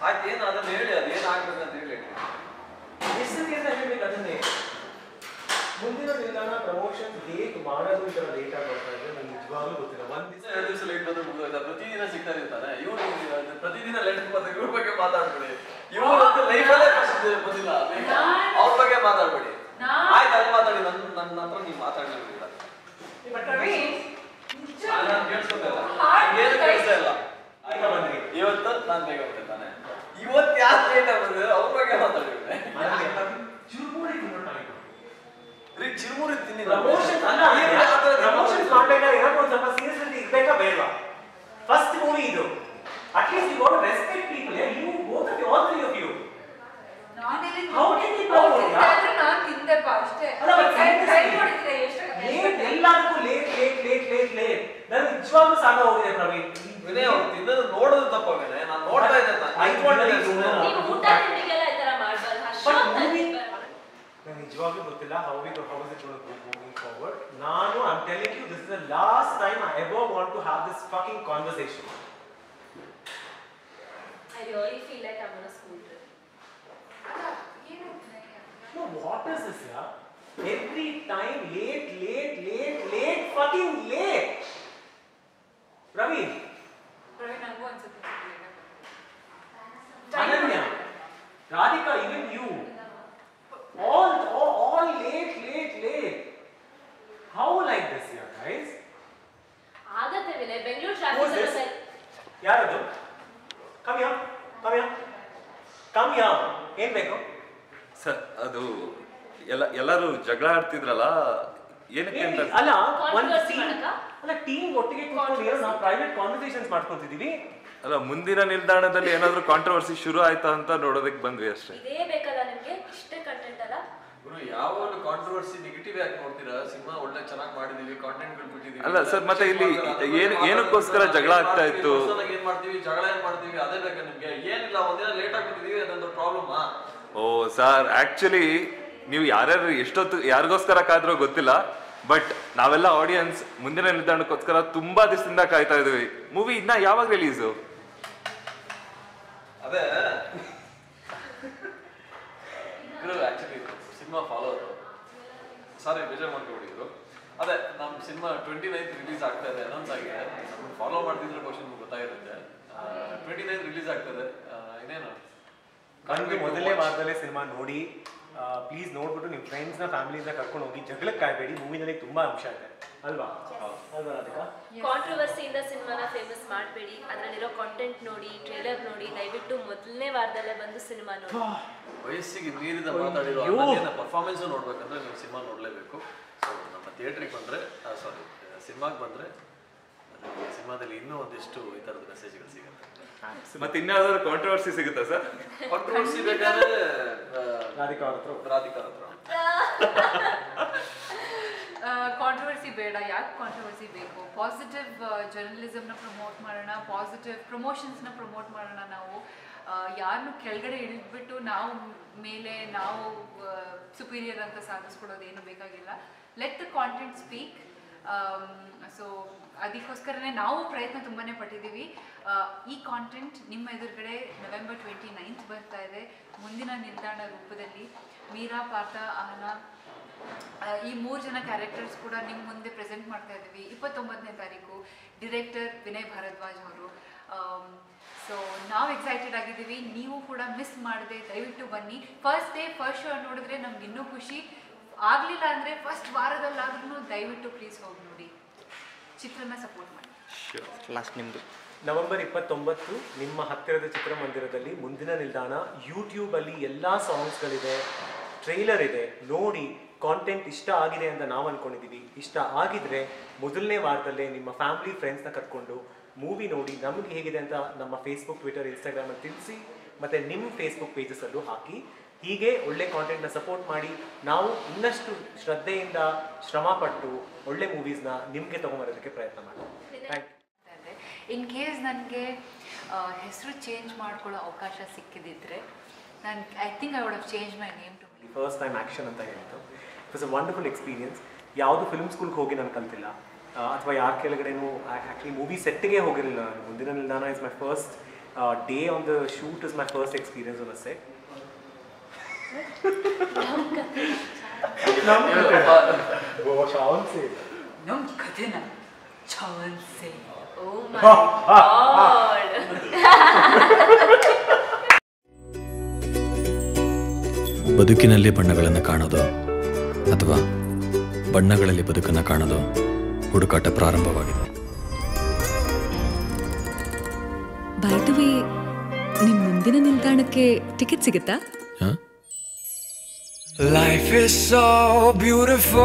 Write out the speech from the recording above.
ಆಯ್ತು ಏನು ಅದನ್ನ ಹೇಳಿ ಅದು ಏನು ಹೇಳಿ. ಎಷ್ಟು ದಿವಸ ಹೇಳ್ಬೇಕು ಅದನ್ನೇ. ಮುಂದಿನ ನಿಲ್ದಾಣ ಪ್ರಮೋಷನ್ ಡೇಟ್ ಮಾಡೋದು ಈ ಥರ ಲೇಟ್ ಆಗಿ ಬರ್ತಾ ಇದ್ರೆ ನನಗೆ ನಿಜವಾಗ್ಲೂ ಗೊತ್ತಿಲ್ಲ. ಒಂದು ದಿವಸ ಎರಡು ದಿವಸ ಲೇಟ್ ಬಂದ್ರೆ ಪ್ರತಿದಿನ ಸಿಗ್ತಾ ಇರ್ತಾನೆ ಇವ್ರು ಪ್ರತಿದಿನ ಲೇಟ್ ಬಂದ್ರೆ ಇವ್ರ ಬಗ್ಗೆ ಮಾತಾಡ್ಬೇಡಿ ಇವ್ರು ಲೈಫಲ್ಲೇ ಫಸ್ಟ್ ಬಂದಿಲ್ಲ ಬೇಗ. ಅವ್ರ ಬಗ್ಗೆ ಮಾತಾಡ್ಬೇಡಿ ಆಯ್ತು ಅಲ್ಲಿ ಮಾತಾಡಿ ನನ್ನ ನನ್ನ ಹತ್ರ ನೀವು ಮಾತಾಡ್ಲಿಲ್ಲ ನಾನು ಕೇಳಿಸ್ಕೊತಿಲ್ಲ ಏನು ಕೆಲಸ ಇಲ್ಲ ಈಗ ಬಂದ್ರಿ ಇವತ್ತು ನಾನು ಬೇಗ ಬರ್ತಿದ್ದಾನೆ ಇವತ್ತು ಯಾರು ಲೇಟ್ ಬಂದ್ರೆ ಅವ್ರ ಬಗ್ಗೆ ಮಾತಾಡಿದ್ರೆ ಚುರುಮುರಿ ತಿನ್ನೋ time. ರೀ ಚಿರುಮುರಿ ತಿನ್ನಿ ಪ್ರಮೋಷನ್ ಅಲ್ಲ ಪ್ರಮೋಷನ್ ಮಾಡ್ಬೇಕಾದ್ರೆ ಏನೋ ಒಂದು ಸ್ವಲ್ಪ ಸೀರಿಯಸ್ಲಿ ಇರ್ಬೇಕಾ ಬೇಡವಾ ಫಸ್ಟ್ ಮೂವಿ ಇದು at least you got respect people you both of all three of you How can you promote, yeah? ನಾನ್ ತಿಂದೆಪ್ಪ ಅಷ್ಟೇ ಅಲ್ಲ, but Try- try seriously. ಮಾಡಿದ್ರೆ ಎಷ್ಟು ಲೇಟ್ ಎಲ್ಲದಕ್ಕೂ late late late late late ನನಗೆ ನಿಜವಾಗ್ಲೂ ಸಾಕ ಹೋಗಿದೆ ಪ್ರವೀಣ್. ವಿನಯ್ ಅವ್ರು ತಿನ್ನೋದು ನೋಡೋದು ತಪ್ಪ ವಿನಯ್ ನಾನು ನೋಡ್ತಾ ಇದ್ದೆ ನಿಜವಾಗ್ಲೂ ಗೊತ್ತಿಲ್ಲ how we how is it moving forward ನಾನು I am telling you this is the last time I ever want to have this fucking conversation I really feel like I'm on a school trip. No, what is this, yeah? Every time late, late, late, late, fucking late. ಬರ್ರಿ Ananya Radhika even you all all late late late how like this your guys ಆಗತ್ತೆವಿಲ್ಲ Bengaluru traffic ಅಲ್ಲ sir. ಯಾರದು? ಕಮ್ಯ ಕಮ್ಯ ಕಮ್ಯ ಏನ್ ಬೇಕು? Sir ಅದು ಎಲ್ಲ ಎಲ್ಲರೂ ಜಗಳ ಆಡ್ತಿದ್ರಲ್ಲ ಏನಕ್ಕೆ ಅಂತ ಅಲ್ಲ ಒಂದು ಅಲ್ಲ ಟೀಮ್ ಒಟ್ಟಿಗೆ ಕೂತ್ಕೊಂಡು ನಾವು ಪ್ರೈವೇಟ್ ಕಾನ್ವರ್ಸೇಷನ್ಸ್ ಮಾಡ್ಕೊತಿದೀವಿ ಅಲ್ಲ ಮುಂದಿನ ನಿಲ್ದಾಣದಲ್ಲಿ ಏನಾದ್ರೂ ಕಾಂಟ್ರವರ್ಸಿ ಶುರು ಆಯ್ತಾ ಅಂತ ನೋಡೋದಕ್ಕೆ ಬಂದ್ವಿ ಅಷ್ಟೇ. ಇದೇ ಬೇಕಲ್ಲ ನಿಮಗೆ? ಇಷ್ಟೇ ಕಂಟೆಂಟ್ ಅಲ್ಲ? ಗುರು ಒಂದು ಕಾಂಟ್ರವರ್ಸಿ ನೆಗೆಟಿವ್ ಯಾಕೆ ನೋಡ್ತೀರಾ? ಸಿನಿಮಾ ಒಳ್ಳೆ ಚೆನ್ನಾಗಿ ಮಾಡಿದೀವಿ ಕಾಂಟೆಂಟ್ಗಳು ಬಿಟ್ಟಿದೀವಿ. ಅಲ್ಲ ಸರ್ ಮತ್ತೆ ಇಲ್ಲಿ ಏನು- ಏನಕ್ಕೋಸ್ಕರ ಜಗಳ ಆಗ್ತಾ ಇತ್ತು? ಏನ್ ಮಾಡ್ತೀವಿ? ಜಗಳ ಏನ್ ಮಾಡ್ತೀವಿ? ಅದೇ ಬೇಕಾ ನಿಮ್ಗೆ? ಏನಿಲ್ಲ ಒಂದಿನ ಲೇಟ್ ಆಗ್ಬಿಟ್ಟಿದೀವಿ ಅದೊಂದು ಪ್ರಾಬ್ಲಮ್ ಓ ಸರ್ ಆಕ್ಚುಲಿ ನೀವು ಯಾರ್ಯಾರು ಎಷ್ಟೊತ್ತು ಯಾರಿಗೋಸ್ಕರ ಕಾದ್ರೋ ಗೊತ್ತಿಲ್ಲ ಬಟ್ ನಾವೆಲ್ಲ ಆಡಿಯನ್ಸ್ ಮುಂದಿನ ನಿಲ್ದಾಣಕ್ಕೋಸ್ಕರ ತುಂಬಾ ದಿವಸದಿಂದ ಕಾಯ್ತಾ ಇದೀವಿ ಮೂವಿ ಇನ್ನ ಯಾವಾಗ ರಿಲೀಸು ಅದೇ. ಸಿನಿಮಾ ಫಾಲೋವರು ಸಾರಿ ಬೇಜಾರು ಮಾಡ್ಕೊಂಡಿದ್ರು ಅದೇ ನಮ್ಮ ಸಿನಿಮಾ ಟ್ವೆಂಟಿ ನೈನ್ತ್ ರಿಲೀಸ್ ಆಗ್ತಾ ಇದೆ ಅನೌನ್ಸ್ ಆಗಿದೆ. ಫಾಲೋ ಮಾಡ್ತಿದ್ರೆ ಕ್ವಶನ್ ಗೊತ್ತಾಗಿರುತ್ತೆ. ಟ್ವೆಂಟಿ ನೈನ್ತ್ ರಿಲೀಸ್ ಆಗ್ತದೆ ಇನ್ನೇನು? ಮೊದಲನೇ ವಾರದಲ್ಲೇ ಸಿನಿಮಾ ನೋಡಿ ಪ್ಲೀಸ್ ನೋಡ್ಬಿಟ್ಟು ನಿಮ್ಮ ಫ್ರೆಂಡ್ಸ್ನ ಫ್ಯಾಮಿಲಿನ ಕರ್ಕೊಂಡು ಹೋಗಿ ಜಗಳಕ್ಕೆ ಕಾಯಬೇಡಿ. ಮೂವಿನಲ್ಲಿ ತುಂಬಾ ಅಂಶ ಇದೆ. ಅಲ್ವಾ? ಅಲ್ವಾ ರಾಧಿಕಾ? ಕಾಂಟ್ರವರ್ಸಿಯಿಂದ ಸಿನಿಮಾನ ಫೇಮಸ್ ಮಾಡಬೇಡಿ. ಅದರಲ್ಲಿರೋ ಕಾಂಟೆಂಟ್ ನೋಡಿ ಟ್ರೇಲರ್ ನೋಡಿ ದಯವಿಟ್ಟು ಮೊದಲನೇ ವಾರದಲ್ಲೇ ಬಂದು ಸಿನಿಮಾ ನೋಡಿ. ವಯಸ್ಸಿಗೆ ಮೀರಿದ ಮಾತಾಡಿರೋ ಪರ್ಫಾರ್ಮೆನ್ಸ್ ನೋಡ್ಬೇಕಂದ್ರೆ ನೀವು ಸಿನಿಮಾ ನೋಡಲೇಬೇಕು. ಸೊ ನಮ್ಮ ಥಿಯೇಟ್ರಿಗೆ ಬಂದರೆ ಸಾರಿ ಸಿನಿಮಾಗೆ ಬಂದರೆ ಸಿನಿಮಾದಲ್ಲಿ ಇನ್ನೂ ಒಂದಿಷ್ಟು ಈ ತರದ ಮೆಸೇಜ್ಗಳು ಸಿಗುತ್ತೆ. ಮತ್ತೆ ಇನ್ಯಾವ್ದಾದ್ರು ಕಾಂಟ್ರವರ್ಸಿ ಸಿಗುತ್ತಾ ಸರ್? ಕಾಂಟ್ರವರ್ಸಿ ಬೇಕಾದ್ರೆ ಆ, ರಾಧಿಕಾ ಅವ್ರ ಹತ್ರ ರಾಧಿಕಾ ಹತ್ರ ಕಾಂಟ್ರವರ್ಸಿ ಬೇಡ ಯಾಕೆ ಕಾಂಟ್ರವರ್ಸಿ ಬೇಕು? ಪಾಸಿಟಿವ್ ಜರ್ನಲಿಸಮ್ನ ಪ್ರಮೋಟ್ ಮಾಡೋಣ ಪಾಸಿಟಿವ್ ಪ್ರಮೋಷನ್ಸ್ನ ಪ್ರಮೋಟ್ ಮಾಡೋಣ ನಾವು. ಯಾರನ್ನು ಕೆಳಗಡೆ ಇಳಿದ್ಬಿಟ್ಟು ನಾವು ಮೇಲೆ ನಾವು ಸುಪೀರಿಯರ್ ಅಂತ ಸಾಧಿಸ್ಕೊಡೋದು ಏನು ಬೇಕಾಗಿಲ್ಲ let the content speak so ಅದಕ್ಕೋಸ್ಕರನೇ ನಾವು ಪ್ರಯತ್ನ ತುಂಬಾ ಪಟ್ಟಿದ್ದೀವಿ. ಈ ಕಾಂಟೆಂಟ್ ನಿಮ್ಮ ಎದುರುಗಡೆ ನವೆಂಬರ್ ಟ್ವೆಂಟಿ ನೈನ್ತ್ ಬರ್ತಾ ಇದೆ. ಮುಂದಿನ ನಿಲ್ದಾಣ ರೂಪದಲ್ಲಿ. ಮೀರಾ, ಪಾರ್ಥ, ಅಹನ ಈ ಮೂರು ಜನ ಕ್ಯಾರೆಕ್ಟರ್ಸ್ ಕೂಡ ನಿಮ್ಮ ಮುಂದೆ ಪ್ರೆಸೆಂಟ್ ಮಾಡ್ತಾ ಇದ್ದೀವಿ. ಇಪ್ಪತ್ತೊಂಬತ್ತನೇ ತಾರೀಕು. ಡಿರೆಕ್ಟರ್ ವಿನಯ್ ಭಾರದ್ವಾಜ್ ಅವರು. ಸೊ ನಾವು ಎಕ್ಸೈಟೆಡ್ ಆಗಿದ್ದೀವಿ. ನೀವು ಕೂಡ ಮಿಸ್ ಮಾಡದೆ ದಯವಿಟ್ಟು ಬನ್ನಿ. ಫಸ್ಟ್ ಡೇ ಫಸ್ಟ್ ಶೋ ನೋಡಿದ್ರೆ ನಮ್ಗೆ ಇನ್ನೂ ಖುಷಿ. ಆಗಲಿಲ್ಲ ಅಂದರೆ ಫಸ್ಟ್ ವಾರದಲ್ಲಾದ್ರೂ ದಯವಿಟ್ಟು ಪ್ಲೀಸ್ ಹೋಗಿ ನೋಡಿ. ಚಿತ್ರನ ಸಪೋರ್ಟ್ ಮಾಡಿ ಲಾಸ್ಟ್ ನಿಮ್ಮದು ನವೆಂಬರ್ ಇಪ್ಪತ್ತೊಂಬತ್ತು ನಿಮ್ಮ ಹತ್ತಿರದ ಚಿತ್ರಮಂದಿರದಲ್ಲಿ ಮುಂದಿನ ನಿಲ್ದಾಣ ಯೂಟ್ಯೂಬಲ್ಲಿ ಎಲ್ಲ ಸಾಂಗ್ಸ್ಗಳಿದೆ ಟ್ರೈಲರ್ ಇದೆ ನೋಡಿ ಕಾಂಟೆಂಟ್ ಇಷ್ಟ ಆಗಿದೆ ಅಂತ ನಾವು ಅನ್ಕೊಂಡಿದ್ದೀವಿ ಇಷ್ಟ ಆಗಿದ್ರೆ ಮೊದಲನೇ ವಾರದಲ್ಲೇ ನಿಮ್ಮ ಫ್ಯಾಮಿಲಿ ಫ್ರೆಂಡ್ಸ್ನ ಕರ್ಕೊಂಡು ಮೂವಿ ನೋಡಿ ನಮಗೆ ಹೇಗಿದೆ ಅಂತ ನಮ್ಮ ಫೇಸ್ಬುಕ್ ಟ್ವಿಟರ್ ಇನ್ಸ್ಟಾಗ್ರಾಮಲ್ಲಿ ತಿಳಿಸಿ ಮತ್ತು ನಿಮ್ಮ ಫೇಸ್ಬುಕ್ ಪೇಜಸಲ್ಲೂ ಹಾಕಿ ಹೀಗೆ ಒಳ್ಳೆ ಕಾಂಟೆಂಟ್ನ ಸಪೋರ್ಟ್ ಮಾಡಿ ನಾವು ಇನ್ನಷ್ಟು ಶ್ರದ್ಧೆಯಿಂದ ಶ್ರಮಪಟ್ಟು ಒಳ್ಳೆ ಮೂವೀಸ್ನ ನಿಮಗೆ ತೊಗೊಂಬರೋದಕ್ಕೆ ಪ್ರಯತ್ನ ಮಾಡ್ತೀವಿ ಥ್ಯಾಂಕ್ ಯು ಇನ್ ಕೇಸ್ ನನಗೆ ಹೆಸರು ಚೇಂಜ್ ಮಾಡ್ಕೊಳ್ಳೋ ಅವಕಾಶ ಸಿಕ್ಕಿದಿದ್ರೆ ನಾನು I think I would have change my name to first time action ಅಂತ ಹೇಳಿದ್ದು. It was a wonderful experience ಯಾವುದು ಫಿಲ್ಮ್ ಸ್ಕೂಲ್ಗೆ ಹೋಗಿ ನಾನು ಕಲ್ತಿಲ್ಲ. ಅಥವಾ ಯಾರ ಕೆಳಗಡೆನೂ ಆ್ಯಕ್ಚುಲಿ ಮೂವಿ ಸೆಟ್ಗೆ ಹೋಗಿರಲಿಲ್ಲ ನಾನು. ಮುಂದಿನ ನಿಲ್ದಾಣ is my first day on the shoot is my first experience my god. ಬದುಕಿನಲ್ಲಿ ಬಣ್ಣಗಳನ್ನು ಕಾಣೋದು ಅಥವಾ ಬಣ್ಣಗಳಲ್ಲಿ ಬದುಕನ್ನು ಕಾಣೋದು ಹುಡುಕಾಟ ಪ್ರಾರಂಭವಾಗಿದೆ. ಬೈ ದ ವೇ ನಿಮ್ಮ ಮುಂದಿನ ನಿಲ್ದಾಣಕ್ಕೆ ಟಿಕೆಟ್ ಸಿಗುತ್ತಾ? ಹ? Life is so beautiful.